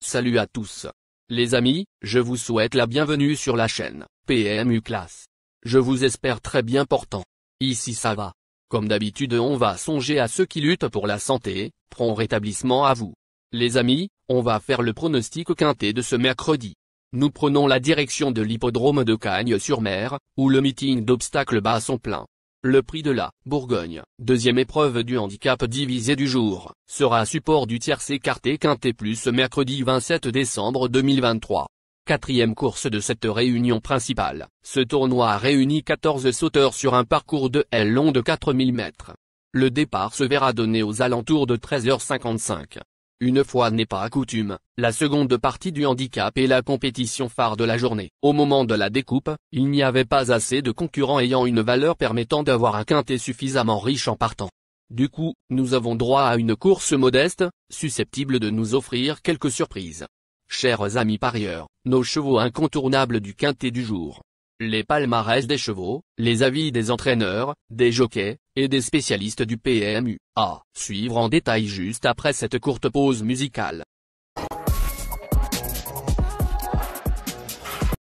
Salut à tous. Les amis, je vous souhaite la bienvenue sur la chaîne, PMU Classe. Je vous espère très bien portant. Ici ça va. Comme d'habitude on va songer à ceux qui luttent pour la santé, prompt rétablissement à vous. Les amis, on va faire le pronostic quintet de ce mercredi. Nous prenons la direction de l'hippodrome de Cagnes-sur-Mer, où le meeting d'obstacles bat son plein. Le prix de la Bourgogne, deuxième épreuve du handicap divisé du jour, sera support du tierce écarté quintet plus ce mercredi 27 décembre 2023. Quatrième course de cette réunion principale, ce tournoi a réuni 14 sauteurs sur un parcours de L long de 4000 mètres. Le départ se verra donner aux alentours de 13h55. Une fois n'est pas coutume, la seconde partie du handicap est la compétition phare de la journée. Au moment de la découpe, il n'y avait pas assez de concurrents ayant une valeur permettant d'avoir un quintet suffisamment riche en partant. Du coup, nous avons droit à une course modeste, susceptible de nous offrir quelques surprises. Chers amis parieurs, nos chevaux incontournables du quintet du jour les palmarès des chevaux, les avis des entraîneurs, des jockeys, et des spécialistes du PMU, à suivre en détail juste après cette courte pause musicale.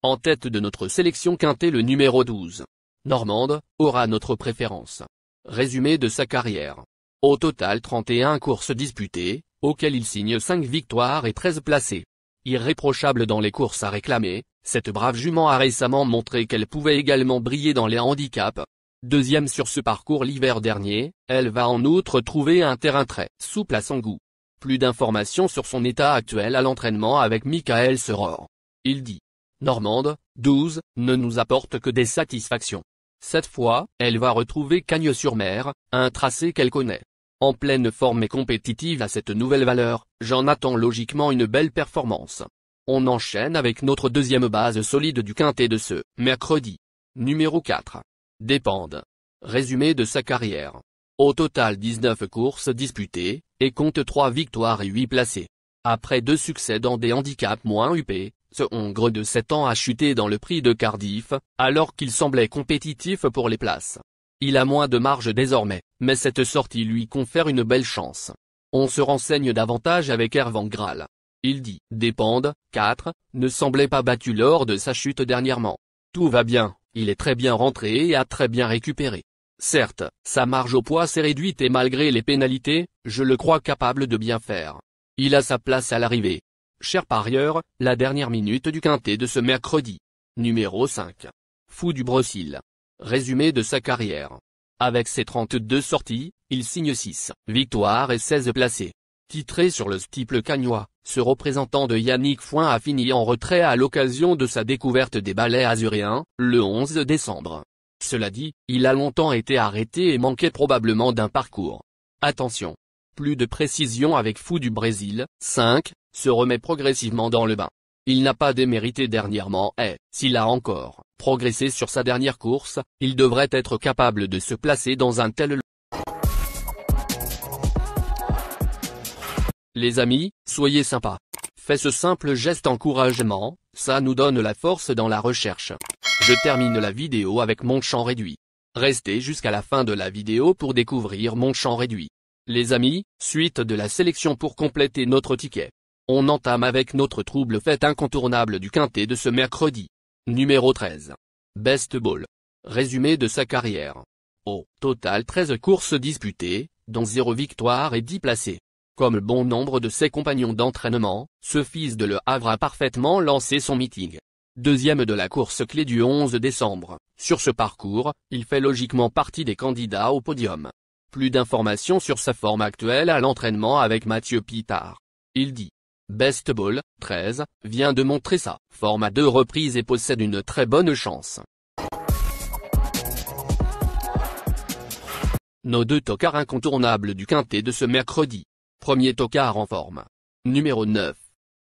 En tête de notre sélection quintée le numéro 12. Normande, aura notre préférence. Résumé de sa carrière. Au total 31 courses disputées, auxquelles il signe 5 victoires et 13 placés. Irréprochable dans les courses à réclamer, cette brave jument a récemment montré qu'elle pouvait également briller dans les handicaps. Deuxième sur ce parcours l'hiver dernier, elle va en outre trouver un terrain très souple à son goût. Plus d'informations sur son état actuel à l'entraînement avec Michael Seror. Il dit. Normande, 12, ne nous apporte que des satisfactions. Cette fois, elle va retrouver Cagnes-sur-Mer, un tracé qu'elle connaît. En pleine forme et compétitive à cette nouvelle valeur, j'en attends logiquement une belle performance. On enchaîne avec notre deuxième base solide du quintet de ce mercredi. Numéro 4. Dépende. Résumé de sa carrière. Au total 19 courses disputées, et compte 3 victoires et 8 placés. Après deux succès dans des handicaps moins huppés, ce Hongre de 7 ans a chuté dans le prix de Cardiff, alors qu'il semblait compétitif pour les places. Il a moins de marge désormais, mais cette sortie lui confère une belle chance. On se renseigne davantage avec Hervan Graal. Il dit, Dépende, 4, ne semblait pas battu lors de sa chute dernièrement. Tout va bien, il est très bien rentré et a très bien récupéré. Certes, sa marge au poids s'est réduite et malgré les pénalités, je le crois capable de bien faire. Il a sa place à l'arrivée. Cher parieur, la dernière minute du quintet de ce mercredi. Numéro 5. Fou du Brésil. Résumé de sa carrière. Avec ses 32 sorties, il signe 6 victoires et 16 placés. Titré sur le stiple cagnois, ce représentant de Yannick Foin a fini en retrait à l'occasion de sa découverte des balais azuréens, le 11 décembre. Cela dit, il a longtemps été arrêté et manquait probablement d'un parcours. Attention. Plus de précision avec Fou du Brésil, 5, se remet progressivement dans le bain. Il n'a pas démérité dernièrement et, s'il a encore progressé sur sa dernière course, il devrait être capable de se placer dans un tel Les amis, soyez sympas. Fais ce simple geste encouragement, ça nous donne la force dans la recherche. Je termine la vidéo avec mon champ réduit. Restez jusqu'à la fin de la vidéo pour découvrir mon champ réduit. Les amis, suite de la sélection pour compléter notre ticket. On entame avec notre trouble fête incontournable du quintet de ce mercredi. Numéro 13. Best Ball. Résumé de sa carrière. Au total 13 courses disputées, dont 0 victoire et 10 placés. Comme bon nombre de ses compagnons d'entraînement, ce fils de Le Havre a parfaitement lancé son meeting. Deuxième de la course clé du 11 décembre, sur ce parcours, il fait logiquement partie des candidats au podium. Plus d'informations sur sa forme actuelle à l'entraînement avec Mathieu Pitard. Il dit. Best Ball, 13, vient de montrer sa forme à deux reprises et possède une très bonne chance. Nos deux tocards incontournables du quintet de ce mercredi. Premier tocard en forme. Numéro 9.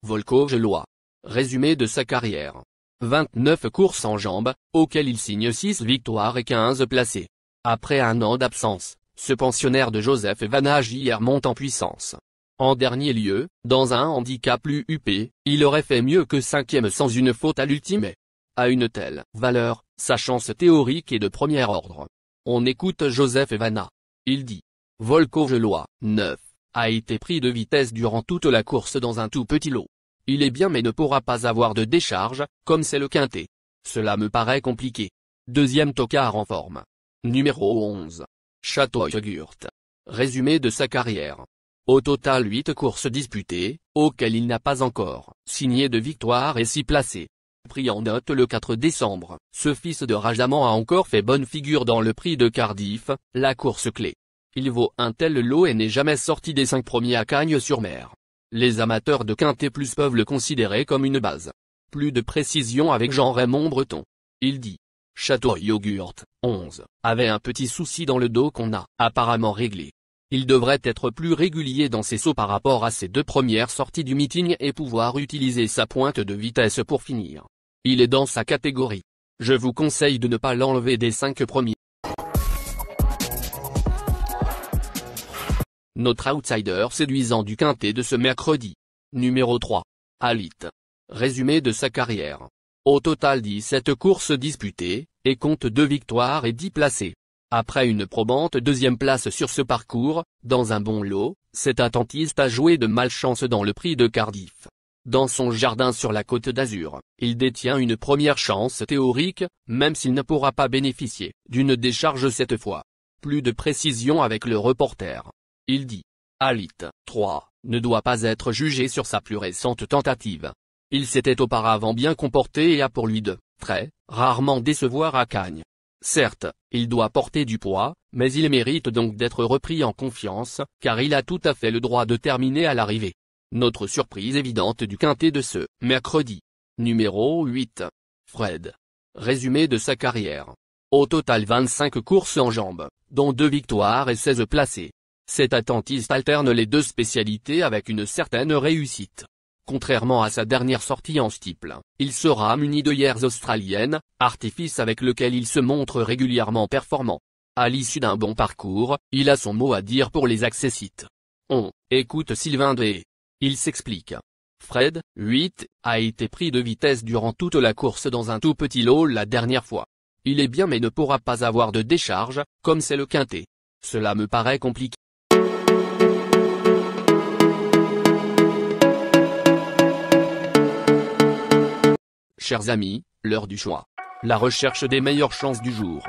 Volko Gelois. Résumé de sa carrière. 29 courses en jambes, auxquelles il signe 6 victoires et 15 placés. Après un an d'absence, ce pensionnaire de Joseph Vanage hier monte en puissance. En dernier lieu, dans un handicap plus huppé, il aurait fait mieux que cinquième sans une faute à l'ultime. À une telle valeur, sa chance théorique est de premier ordre. On écoute Joseph Evana. Il dit. Volkovelois, 9, a été pris de vitesse durant toute la course dans un tout petit lot. Il est bien mais ne pourra pas avoir de décharge, comme c'est le quintet. Cela me paraît compliqué. Deuxième tocard en forme. Numéro 11. Château Yogurt. Résumé de sa carrière. Au total 8 courses disputées, auxquelles il n'a pas encore signé de victoire et s'y placé. Pris en note le 4 décembre, ce fils de Rajaman a encore fait bonne figure dans le prix de Cardiff, la course clé. Il vaut un tel lot et n'est jamais sorti des 5 premiers à Cagnes-sur-Mer. Les amateurs de Quintet Plus peuvent le considérer comme une base. Plus de précision avec Jean-Raymond Breton. Il dit. Château Yogurt, 11, avait un petit souci dans le dos qu'on a apparemment réglé. Il devrait être plus régulier dans ses sauts par rapport à ses deux premières sorties du meeting et pouvoir utiliser sa pointe de vitesse pour finir. Il est dans sa catégorie. Je vous conseille de ne pas l'enlever des cinq premiers. Notre outsider séduisant du quintet de ce mercredi. Numéro 3. Alit. Résumé de sa carrière. Au total 17 courses disputées, et compte 2 victoires et 10 placés. Après une probante deuxième place sur ce parcours, dans un bon lot, cet attentiste a joué de malchance dans le prix de Cardiff. Dans son jardin sur la côte d'Azur, il détient une première chance théorique, même s'il ne pourra pas bénéficier d'une décharge cette fois. Plus de précision avec le reporter. Il dit. Alit, 3, ne doit pas être jugé sur sa plus récente tentative. Il s'était auparavant bien comporté et a pour lui de, très, rarement décevoir à Cagnes. Certes, il doit porter du poids, mais il mérite donc d'être repris en confiance, car il a tout à fait le droit de terminer à l'arrivée. Notre surprise évidente du quintet de ce mercredi. Numéro 8. Fred. Résumé de sa carrière. Au total 25 courses en jambes, dont 2 victoires et 16 placés. Cet attentiste alterne les deux spécialités avec une certaine réussite. Contrairement à sa dernière sortie en stiple, il sera muni de years australiennes, artifice avec lequel il se montre régulièrement performant. À l'issue d'un bon parcours, il a son mot à dire pour les accessites. On écoute Sylvain Drey. Il s'explique. Fred, 8, a été pris de vitesse durant toute la course dans un tout petit lot la dernière fois. Il est bien mais ne pourra pas avoir de décharge, comme c'est le quintet. Cela me paraît compliqué. Chers amis, l'heure du choix. La recherche des meilleures chances du jour.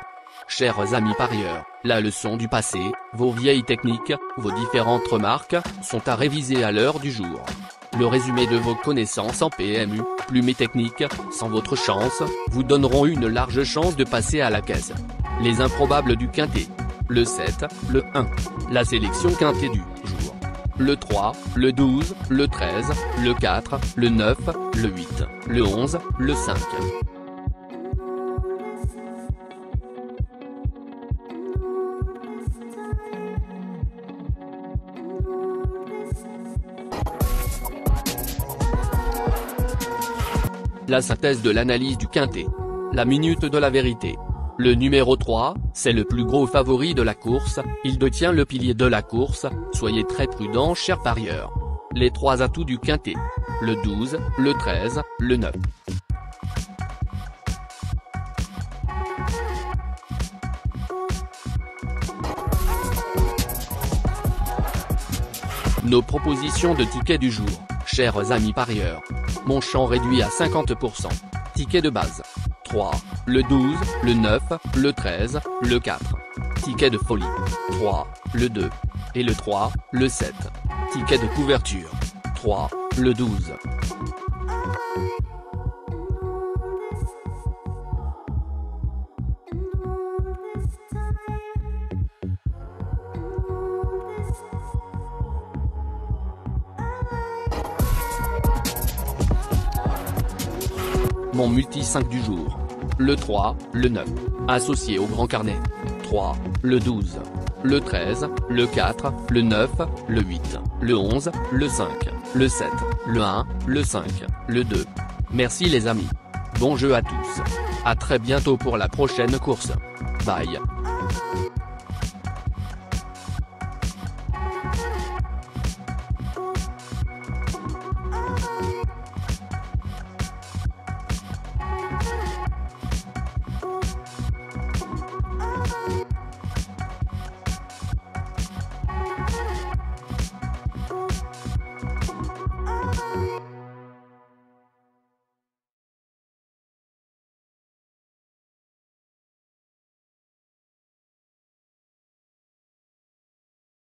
Chers amis parieurs, la leçon du passé, vos vieilles techniques, vos différentes remarques, sont à réviser à l'heure du jour. Le résumé de vos connaissances en PMU, plumes et techniques, sans votre chance, vous donneront une large chance de passer à la caisse. Les improbables du quintet. Le 7, le 1. La sélection quintet du. Le 3, le 12, le 13, le 4, le 9, le 8, le 11, le 5. La synthèse de l'analyse du quintet. La minute de la vérité. Le numéro 3, c'est le plus gros favori de la course, il détient le pilier de la course, soyez très prudents chers parieurs. Les trois atouts du quintet. Le 12, le 13, le 9. Nos propositions de tickets du jour, chers amis parieurs. Mon champ réduit à 50%. Ticket de base. 3, le 12, le 9, le 13, le 4. Ticket de folie. 3, le 2. Et le 3, le 7. Ticket de couverture. 3, le 12. Mon multi 5 du jour. Le 3, le 9. Associé au grand carnet. 3, le 12. Le 13, le 4, le 9, le 8, le 11, le 5, le 7, le 1, le 5, le 2. Merci les amis. Bon jeu à tous. À très bientôt pour la prochaine course. Bye.